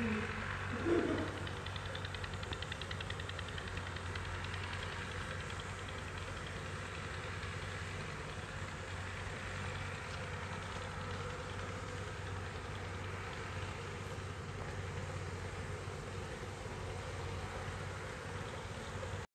Mm-hmm.